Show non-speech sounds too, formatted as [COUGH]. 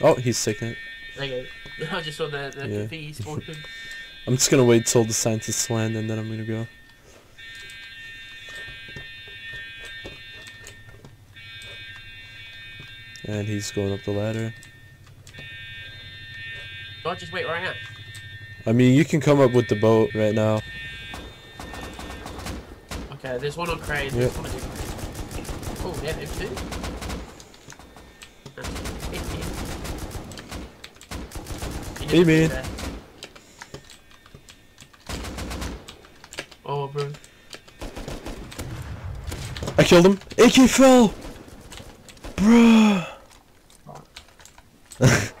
Oh, he's taking it. There you go. [LAUGHS] I just saw the, the Yeah. thingy spawn. [LAUGHS] I'm just gonna wait till the scientists land and then I'm gonna go. And he's going up the ladder. Do I just wait where I am? I mean, you can come up with the boat right now. Okay, there's one on crane. Yep. On Oh, yeah, there's two. Emin. Oh bro. I killed him. AK fell. Bruh. [LAUGHS]